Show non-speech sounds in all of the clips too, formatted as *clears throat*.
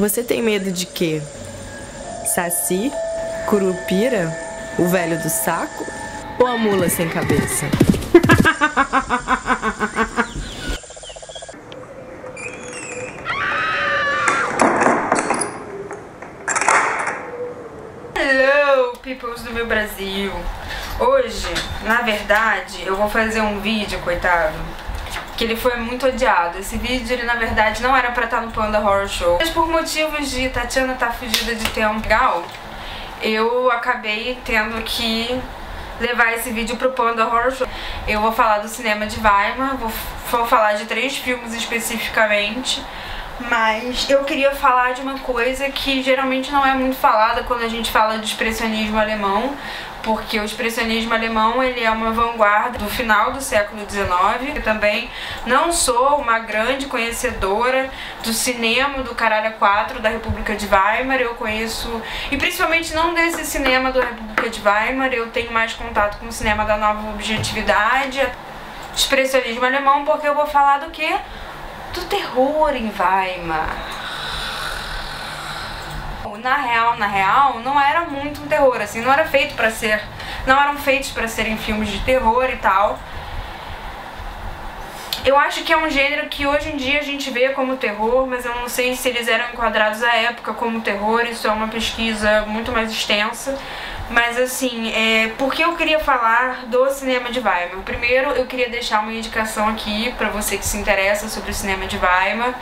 Você tem medo de quê? Saci? Curupira? O velho do saco? Ou a mula sem cabeça? Hello, peoples do meu Brasil. Hoje, na verdade, eu vou fazer um vídeo, coitado, que ele foi muito odiado. Esse vídeo, ele na verdade não era pra estar no Panda Horror Show. Mas por motivos de Tatiana tá fugida de tempo legal, eu acabei tendo que levar esse vídeo pro Panda Horror Show. Eu vou falar do cinema de Weimar, vou, vou falar de três filmes especificamente, mas eu queria falar de uma coisa que geralmente não é muito falada quando a gente fala de expressionismo alemão, porque o expressionismo alemão ele é uma vanguarda do final do século XIX. Eu também não sou uma grande conhecedora do cinema do Caralho 4 da República de Weimar, eu conheço, e principalmente não desse cinema da República de Weimar, eu tenho mais contato com o cinema da nova objetividade, expressionismo alemão, porque eu vou falar do que? Do terror em Weimar na real, na real, não era muito um terror, assim, não era feito para ser, não eram feitos para serem filmes de terror e tal. Eu acho que é um gênero que hoje em dia a gente vê como terror, mas eu não sei se eles eram enquadrados à época como terror, isso é uma pesquisa muito mais extensa. Mas assim, é, por que eu queria falar do cinema de Weimar? Primeiro, eu queria deixar uma indicação aqui para você que se interessa sobre o cinema de Weimar,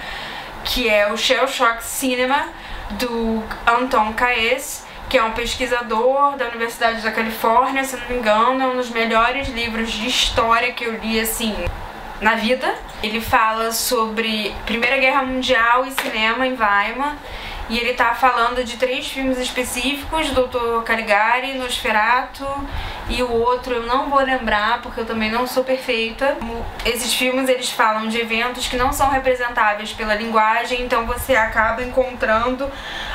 que é o Shell Shock Cinema, do Anton Caes, que é um pesquisador da Universidade da Califórnia, se não me engano, é um dos melhores livros de história que eu li assim na vida. Ele fala sobre Primeira Guerra Mundial e cinema em Weimar e ele tá falando de três filmes específicos, Doutor Caligari, Nosferatu e o outro eu não vou lembrar porque eu também não sou perfeita. Esses filmes eles falam de eventos que não são representáveis pela linguagem, então você acaba encontrando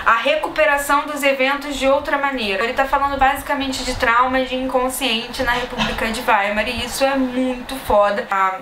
a recuperação dos eventos de outra maneira. Ele tá falando basicamente de trauma de inconsciente na República de Weimar e isso é muito foda. Ah,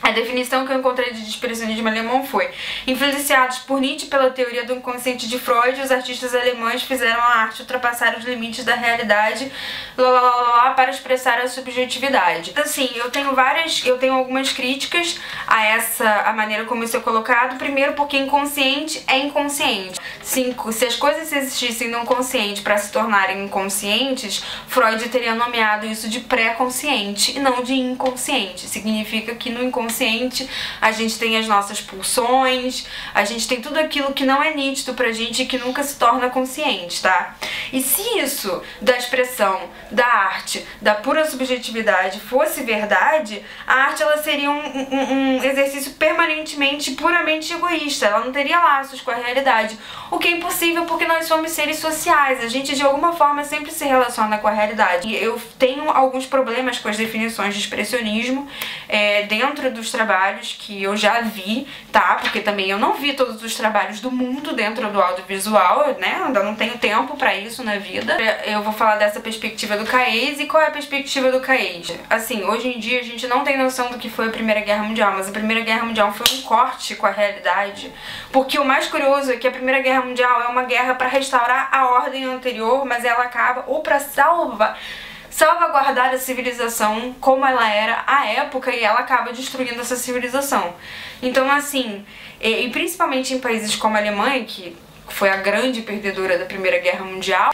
*laughs* a definição que eu encontrei de expressionismo alemão foi influenciados por Nietzsche pela teoria do inconsciente de Freud, os artistas alemães fizeram a arte ultrapassar os limites da realidade lá, lá, lá, lá, para expressar a subjetividade. Assim, eu tenho várias, eu tenho algumas críticas a essa a maneira como isso é colocado. Primeiro, porque inconsciente é inconsciente. Cinco, se as coisas existissem no consciente para se tornarem inconscientes, Freud teria nomeado isso de pré-consciente e não de inconsciente. Significa que no inconsciente inconsciente, a gente tem as nossas pulsões, a gente tem tudo aquilo que não é nítido pra gente e que nunca se torna consciente, tá? E se isso da expressão, da arte, da pura subjetividade fosse verdade, a arte ela seria um, um, um exercício permanentemente, puramente egoísta, ela não teria laços com a realidade, o que é impossível porque nós somos seres sociais, a gente de alguma forma sempre se relaciona com a realidade. E eu tenho alguns problemas com as definições de expressionismo é, dentro do dos trabalhos que eu já vi, tá? Porque também eu não vi todos os trabalhos do mundo dentro do audiovisual, né? Ainda não tenho tempo para isso na vida. Eu vou falar dessa perspectiva do Caes e qual é a perspectiva do Caes? Assim, hoje em dia a gente não tem noção do que foi a Primeira Guerra Mundial, mas a Primeira Guerra Mundial foi um corte com a realidade. Porque o mais curioso é que a Primeira Guerra Mundial é uma guerra para restaurar a ordem anterior, mas ela acaba ou para salvar salvaguardar a civilização como ela era à época e ela acaba destruindo essa civilização. Então, assim, e, e principalmente em países como a Alemanha, que foi a grande perdedora da Primeira Guerra Mundial,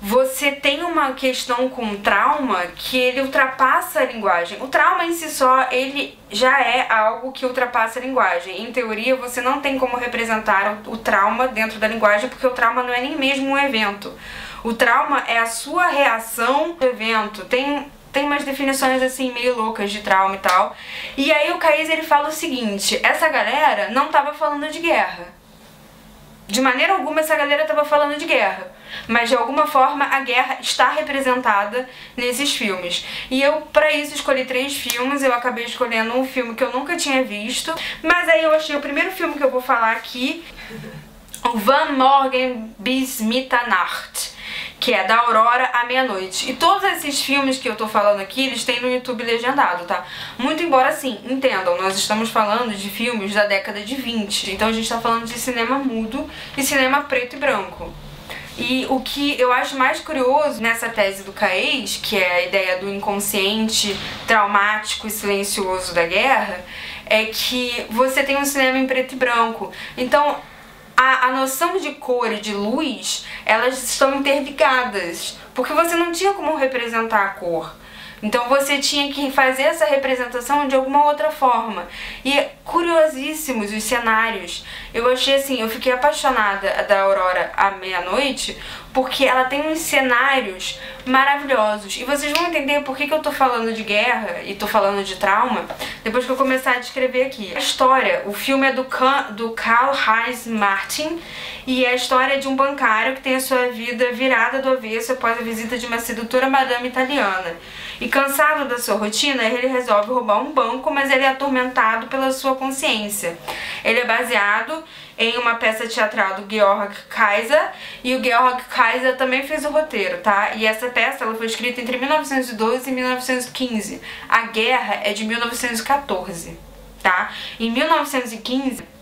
você tem uma questão com trauma que ele ultrapassa a linguagem. O trauma em si só, ele já é algo que ultrapassa a linguagem. Em teoria, você não tem como representar o trauma dentro da linguagem, porque o trauma não é nem mesmo um evento. O trauma é a sua reação ao evento. Tem tem umas definições assim meio loucas de trauma e tal. E aí o Caís ele fala o seguinte: essa galera não tava falando de guerra. De maneira alguma essa galera tava falando de guerra, mas de alguma forma a guerra está representada nesses filmes. E eu para isso escolhi três filmes, eu acabei escolhendo um filme que eu nunca tinha visto, mas aí eu achei o primeiro filme que eu vou falar aqui, Van Morgen bis Mitternacht que é da Aurora à meia-noite. E todos esses filmes que eu tô falando aqui, eles têm no YouTube legendado, tá? Muito embora, assim, entendam, nós estamos falando de filmes da década de 20, então a gente tá falando de cinema mudo e cinema preto e branco. E o que eu acho mais curioso nessa tese do Caes, que é a ideia do inconsciente traumático e silencioso da guerra, é que você tem um cinema em preto e branco. Então, a, a noção de cor e de luz, elas estão interligadas, porque você não tinha como representar a cor. Então você tinha que fazer essa representação de alguma outra forma. E curiosíssimos os cenários. Eu achei assim, eu fiquei apaixonada da Aurora à meia-noite, porque ela tem uns cenários maravilhosos. E vocês vão entender por que, que eu tô falando de guerra e tô falando de trauma depois que eu começar a descrever aqui. A história, o filme é do, do Karl Heinz Martin e é a história de um bancário que tem a sua vida virada do avesso após a visita de uma sedutora madame italiana. E cansado da sua rotina, ele resolve roubar um banco, mas ele é atormentado pela sua consciência. Ele é baseado em uma peça teatral do Georg Kaiser e o Georg Kaiser também fez o roteiro, tá? E essa peça ela foi escrita entre 1912 e 1915. A guerra é de 1914, tá? Em 1915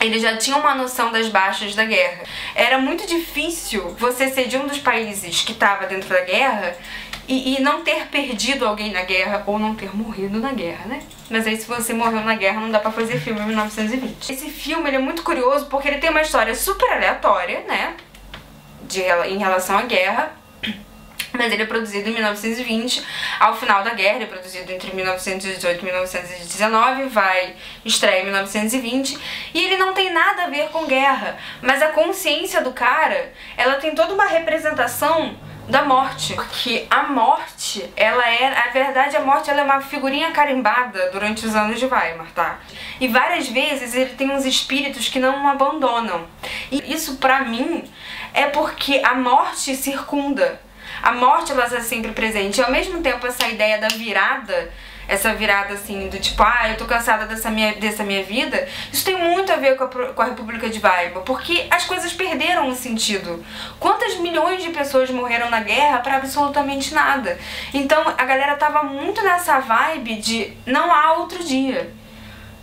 ele já tinha uma noção das baixas da guerra. Era muito difícil você ser de um dos países que estava dentro da guerra e, e, não ter perdido alguém na guerra ou não ter morrido na guerra, né? Mas aí se você morreu na guerra não dá pra fazer filme em 1920. Esse filme ele é muito curioso porque ele tem uma história super aleatória, né? De, em relação à guerra. *clears throat* Mas ele é produzido em 1920, ao final da guerra, ele é produzido entre 1918 e 1919, vai estreia em 1920, e ele não tem nada a ver com guerra, mas a consciência do cara, ela tem toda uma representação da morte. Porque a morte, ela é, a verdade, a morte ela é uma figurinha carimbada durante os anos de Weimar, tá? E várias vezes ele tem uns espíritos que não o abandonam. E isso pra mim é porque a morte circunda. A morte ela está sempre presente. E ao mesmo tempo essa ideia da virada essa virada assim do tipo, ah, eu tô cansada dessa minha, dessa minha vida, isso tem muito a ver com a, com a República de Weimar, porque as coisas perderam o sentido. Quantas milhões de pessoas morreram na guerra para absolutamente nada? Então a galera tava muito nessa vibe de não há outro dia.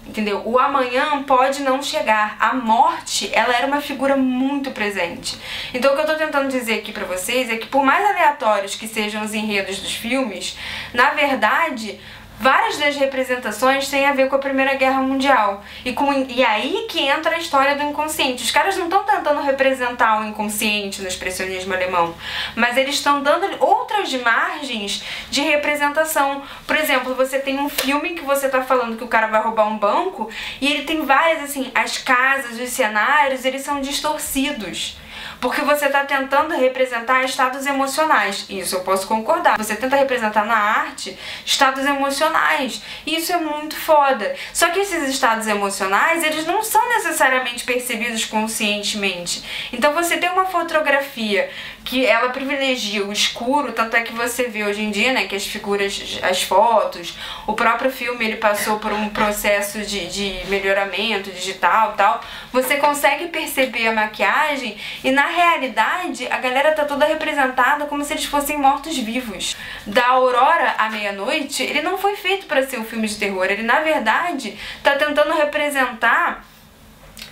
Entendeu? O amanhã pode não chegar. A morte, ela era uma figura muito presente. Então o que eu tô tentando dizer aqui pra vocês é que por mais aleatórios que sejam os enredos dos filmes, na verdade, Várias das representações têm a ver com a Primeira Guerra Mundial. E, com, e aí que entra a história do inconsciente. Os caras não estão tentando representar o inconsciente no expressionismo alemão, mas eles estão dando outras margens de representação. Por exemplo, você tem um filme que você está falando que o cara vai roubar um banco e ele tem várias, assim, as casas, os cenários, eles são distorcidos. Porque você está tentando representar estados emocionais. Isso eu posso concordar. Você tenta representar na arte estados emocionais. Isso é muito foda. Só que esses estados emocionais, eles não são necessariamente percebidos conscientemente. Então você tem uma fotografia que ela privilegia o escuro, tanto é que você vê hoje em dia, né, que as figuras, as fotos, o próprio filme ele passou por um processo de, de melhoramento digital tal. Você consegue perceber a maquiagem e na realidade a galera tá toda representada como se eles fossem mortos-vivos. Da Aurora à Meia-Noite, ele não foi feito para ser um filme de terror, ele na verdade tá tentando representar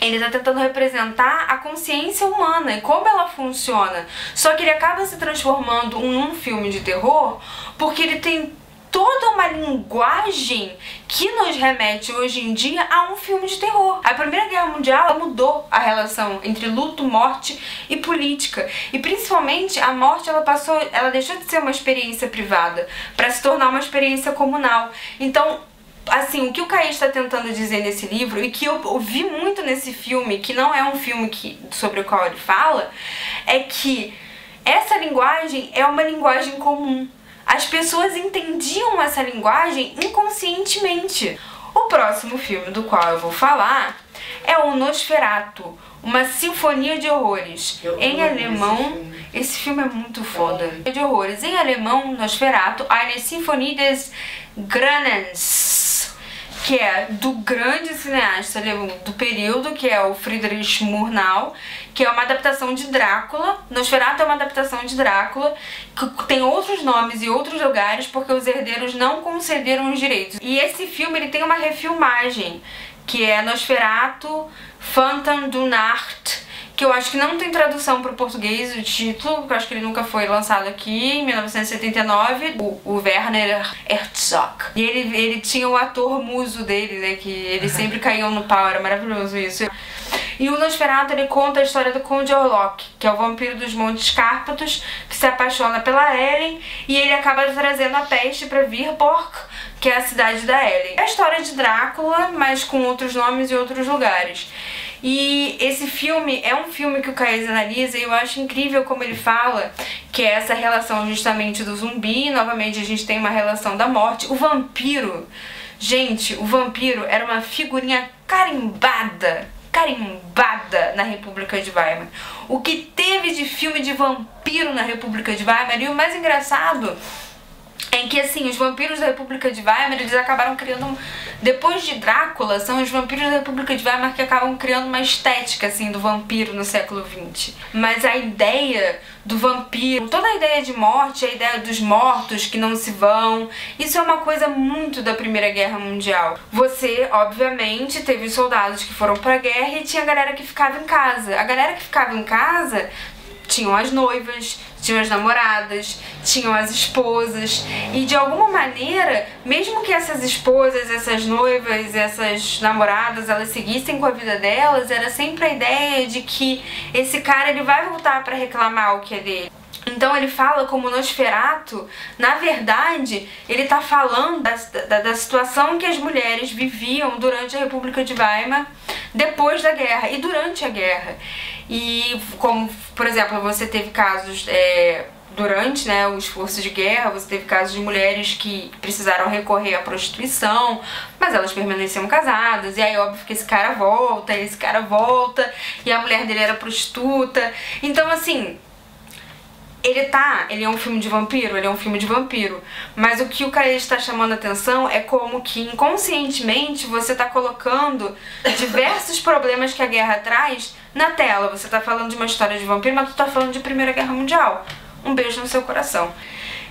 ele está tentando representar a consciência humana e como ela funciona. Só que ele acaba se transformando em um filme de terror porque ele tem toda uma linguagem que nos remete hoje em dia a um filme de terror. A Primeira Guerra Mundial mudou a relação entre luto, morte e política. E principalmente a morte ela passou, ela deixou de ser uma experiência privada para se tornar uma experiência comunal. Então, assim, o que o Caí está tentando dizer nesse livro e que eu ouvi muito nesse filme, que não é um filme que, sobre o qual ele fala, é que essa linguagem é uma linguagem comum. As pessoas entendiam essa linguagem inconscientemente. O próximo filme do qual eu vou falar é o Nosferatu, uma sinfonia de horrores. Em alemão, esse filme. é muito foda. De horrores. Em alemão, Nosferatu, eine Sinfonie des Grannens que é do grande cineasta do período, que é o Friedrich Murnau, que é uma adaptação de Drácula. Nosferatu é uma adaptação de Drácula, que tem outros nomes e outros lugares, porque os herdeiros não concederam os direitos. E esse filme ele tem uma refilmagem, que é Nosferatu Phantom du Nacht, que eu acho que não tem tradução para o português o título, porque eu acho que ele nunca foi lançado aqui, em 1979, o, o Werner Herzog. E ele, ele tinha o ator muso dele, né, que eles sempre caíam no pau, era maravilhoso isso. E o Nosferatu ele conta a história do Conde Orlok, que é o vampiro dos Montes Cárpatos, que se apaixona pela Ellen e ele acaba trazendo a peste para Virborg, que é a cidade da Ellen. É a história de Drácula, mas com outros nomes e outros lugares. E esse filme é um filme que o Caes analisa e eu acho incrível como ele fala que é essa relação justamente do zumbi, novamente a gente tem uma relação da morte. O vampiro, gente, o vampiro era uma figurinha carimbada carimbada na República de Weimar. O que teve de filme de vampiro na República de Weimar e o mais engraçado em que assim, os vampiros da República de Weimar, eles acabaram criando, depois de Drácula, são os vampiros da República de Weimar que acabam criando uma estética assim do vampiro no século XX. Mas a ideia do vampiro, toda a ideia de morte, a ideia dos mortos que não se vão, isso é uma coisa muito da Primeira Guerra Mundial. Você, obviamente, teve soldados que foram pra guerra e tinha a galera que ficava em casa. A galera que ficava em casa tinham as noivas, tinham as namoradas, tinham as esposas e de alguma maneira, mesmo que essas esposas, essas noivas, essas namoradas, elas seguissem com a vida delas, era sempre a ideia de que esse cara ele vai voltar para reclamar o que é dele. Então ele fala como Nosferato, na verdade, ele está falando da, da, da, situação que as mulheres viviam durante a República de Weimar, depois da guerra e durante a guerra. E como, por exemplo, você teve casos é, durante né, o esforço de guerra, você teve casos de mulheres que precisaram recorrer à prostituição, mas elas permaneciam casadas, e aí óbvio que esse cara volta, esse cara volta, e a mulher dele era prostituta. Então, assim, ele tá, ele é um filme de vampiro, ele é um filme de vampiro, mas o que o cara está chamando a atenção é como que inconscientemente você tá colocando diversos problemas que a guerra traz na tela. Você tá falando de uma história de vampiro, mas tu tá falando de Primeira Guerra Mundial. Um beijo no seu coração.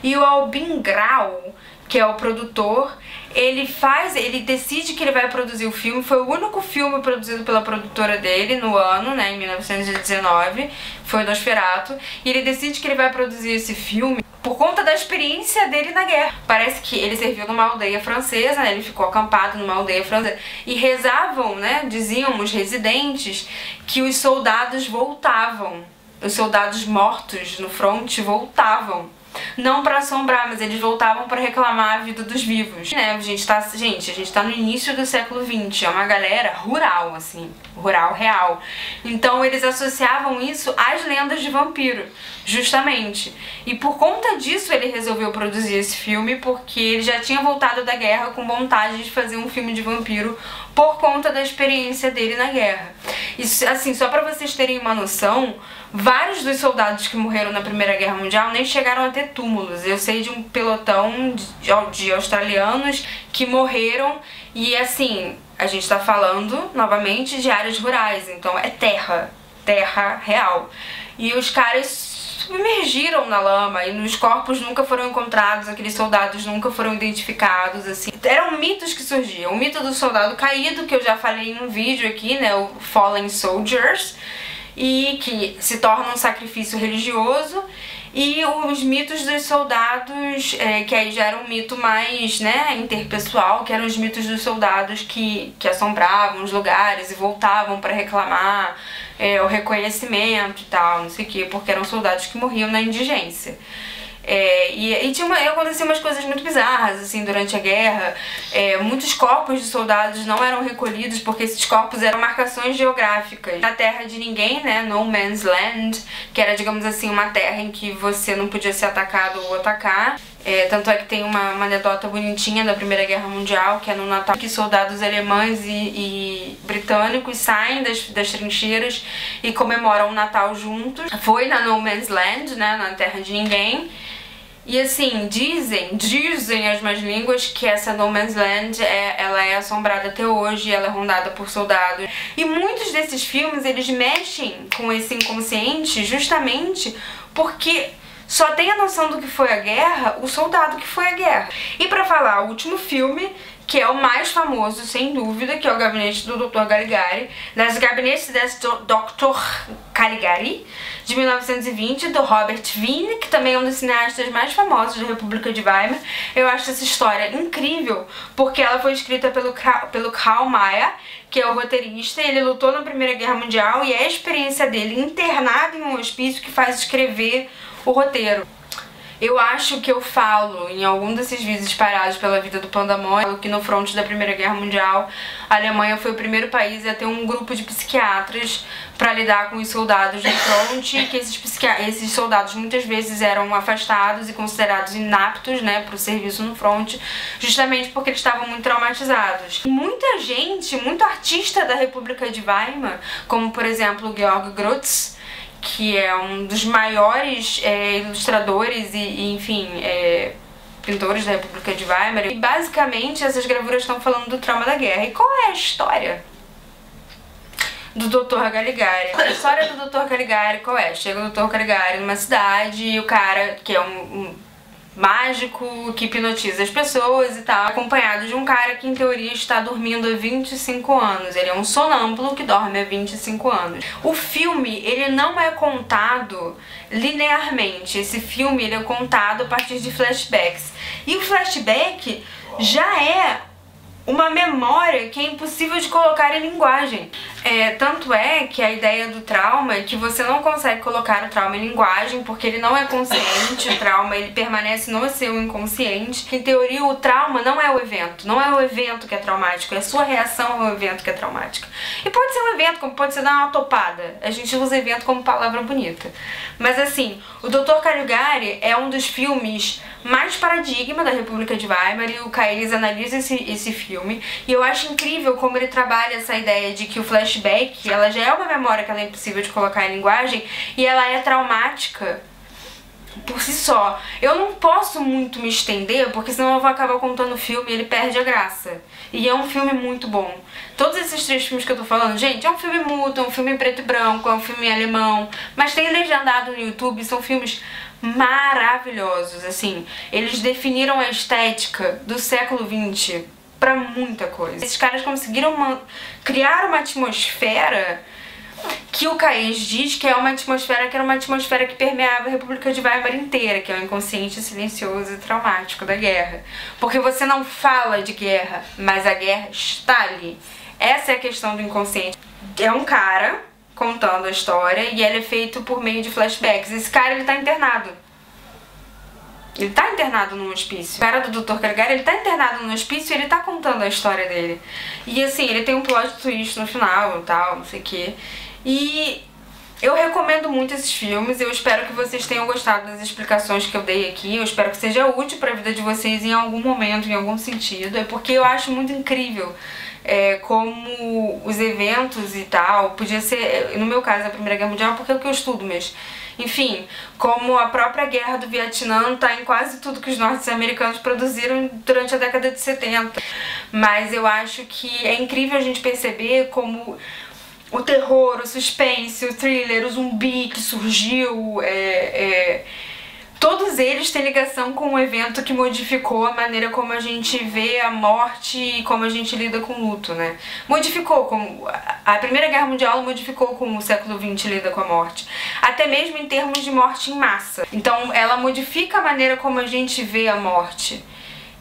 E o Albin Grau, que é o produtor, ele faz, ele decide que ele vai produzir o filme. Foi o único filme produzido pela produtora dele no ano, né, em 1919, foi Nosferatu, e ele decide que ele vai produzir esse filme por conta da experiência dele na guerra. Parece que ele serviu numa aldeia francesa, né? Ele ficou acampado numa aldeia francesa e rezavam, né, diziam os residentes que os soldados voltavam. Os soldados mortos no fronte voltavam não para assombrar, mas eles voltavam para reclamar a vida dos vivos. Né? A gente tá, gente, a gente tá no início do século 20, é uma galera rural assim, rural real. Então eles associavam isso às lendas de vampiro, justamente. E por conta disso ele resolveu produzir esse filme porque ele já tinha voltado da guerra com vontade de fazer um filme de vampiro por conta da experiência dele na guerra. Isso assim, só para vocês terem uma noção, Vários dos soldados que morreram na Primeira Guerra Mundial nem chegaram a ter túmulos. Eu sei de um pelotão de, australianos que morreram e assim, a gente está falando novamente de áreas rurais, então é terra, terra real. E os caras submergiram na lama e os corpos nunca foram encontrados, aqueles soldados nunca foram identificados, assim. Eram mitos que surgiam. O mito do soldado caído, que eu já falei no vídeo aqui, né, o Fallen Soldiers, e que se torna um sacrifício religioso e os mitos dos soldados, é, que aí já era um mito mais né, interpessoal, que eram os mitos dos soldados que, que assombravam os lugares e voltavam para reclamar é, o reconhecimento e tal, não sei o quê, porque eram soldados que morriam na indigência. É, e, e, tinha uma, aconteciam umas coisas muito bizarras, assim, durante a guerra. É, muitos corpos de soldados não eram recolhidos porque esses corpos eram marcações geográficas. Na terra de ninguém, né, No Man's Land, que era, digamos assim, uma terra em que você não podia ser atacado ou atacar. É, tanto é que tem uma, uma, anedota bonitinha da Primeira Guerra Mundial, que é no Natal, que soldados alemães e, e britânicos saem das, das trincheiras e comemoram o Natal juntos. Foi na No Man's Land, né, na Terra de Ninguém. E assim, dizem, dizem as más línguas que essa No Man's Land é, ela é assombrada até hoje, ela é rondada por soldados. E muitos desses filmes, eles mexem com esse inconsciente justamente porque só tem a noção do que foi a guerra o soldado que foi a guerra. E para falar o último filme, que é o mais famoso, sem dúvida, que é o Gabinete do Dr. Caligari, das Gabinetes do Dr. Caligari, de 1920, do Robert Wiene, que também é um dos cineastas mais famosos da República de Weimar. Eu acho essa história incrível, porque ela foi escrita pelo, pelo Karl Mayer, que é o roteirista, ele lutou na Primeira Guerra Mundial e é a experiência dele internado em um hospício que faz escrever o roteiro. Eu acho que eu falo em algum desses vídeos parados pela vida do Pandamônio que no fronte da Primeira Guerra Mundial a Alemanha foi o primeiro país a ter um grupo de psiquiatras para lidar com os soldados no fronte, que esses, esses soldados muitas vezes eram afastados e considerados inaptos né, para o serviço no fronte, justamente porque eles estavam muito traumatizados. Muita gente, muito artista da República de Weimar, como por exemplo Georg Grutz, que é um dos maiores é, ilustradores e, e enfim, é, pintores da República de Weimar. E basicamente essas gravuras estão falando do trauma da guerra. E qual é a história do Dr. Caligari? A história do Dr. Caligari qual é? Chega o Dr. Caligari numa cidade e o cara, que é um, um mágico que hipnotiza as pessoas e tal, acompanhado de um cara que em teoria está dormindo há 25 anos. Ele é um sonâmbulo que dorme há 25 anos. O filme, ele não é contado linearmente. Esse filme ele é contado a partir de flashbacks. E o flashback já é uma memória que é impossível de colocar em linguagem. É, tanto é que a ideia do trauma é que você não consegue colocar o trauma em linguagem porque ele não é consciente, o trauma ele permanece no seu inconsciente. Em teoria, o trauma não é o evento, não é o evento que é traumático, é a sua reação ao evento que é traumática. E pode ser um evento, como pode ser dar uma topada. A gente usa evento como palavra bonita. Mas assim, o Dr. Caligari é um dos filmes mais paradigma da República de Weimar e o Caelis analisa esse, esse filme e eu acho incrível como ele trabalha essa ideia de que o flashback, ela já é uma memória que ela é impossível de colocar em linguagem e ela é traumática por si só. Eu não posso muito me estender, porque senão eu vou acabar contando o filme e ele perde a graça. E é um filme muito bom. Todos esses três filmes que eu tô falando, gente, é um filme mudo, é um filme preto e branco, é um filme alemão, mas tem legendado no YouTube, são filmes maravilhosos, assim. Eles definiram a estética do século XX para muita coisa. Esses caras conseguiram uma, criar uma atmosfera que o Caes diz que é uma atmosfera que era uma atmosfera que permeava a República de Weimar inteira, que é o inconsciente silencioso e traumático da guerra. Porque você não fala de guerra, mas a guerra está ali. Essa é a questão do inconsciente. É um cara contando a história e ele é feito por meio de flashbacks. Esse cara ele tá internado. Ele tá internado num hospício. O cara do Dr. Caligari, ele tá internado no hospício e ele tá contando a história dele. E assim, ele tem um plot twist no final e tal, não sei o quê. E eu recomendo muito esses filmes, eu espero que vocês tenham gostado das explicações que eu dei aqui, eu espero que seja útil para a vida de vocês em algum momento, em algum sentido, é porque eu acho muito incrível é, como os eventos e tal, podia ser, no meu caso, a Primeira Guerra Mundial, porque é o que eu estudo, mas enfim, como a própria guerra do Vietnã está em quase tudo que os norte-americanos produziram durante a década de 70. Mas eu acho que é incrível a gente perceber como o terror, o suspense, o thriller, o zumbi que surgiu, é, é Todos eles têm ligação com um evento que modificou a maneira como a gente vê a morte e como a gente lida com o luto, né? Modificou, como a Primeira Guerra Mundial modificou como o século XX lida com a morte, até mesmo em termos de morte em massa. Então ela modifica a maneira como a gente vê a morte.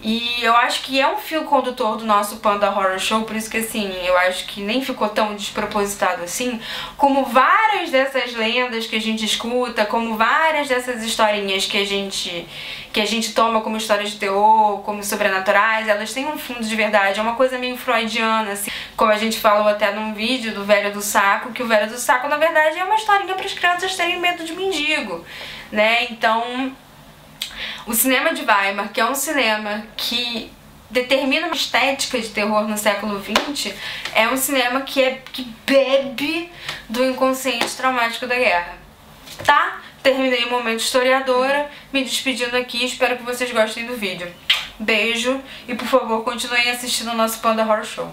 E eu acho que é um fio condutor do nosso Panda Horror Show, por isso que assim, eu acho que nem ficou tão despropositado assim, como várias dessas lendas que a gente escuta, como várias dessas historinhas que a gente que a gente toma como histórias de terror, como sobrenaturais, elas têm um fundo de verdade, é uma coisa meio freudiana, assim, como a gente falou até num vídeo do Velho do Saco, que o Velho do Saco na verdade é uma historinha para as crianças terem medo de mendigo, né? Então, o cinema de Weimar, que é um cinema que determina uma estética de terror no século XX, é um cinema que, é, que bebe do inconsciente traumático da guerra. Tá? terminei o momento historiadora, me despedindo aqui, espero que vocês gostem do vídeo. Beijo e por favor continuem assistindo o nosso Panda Horror Show.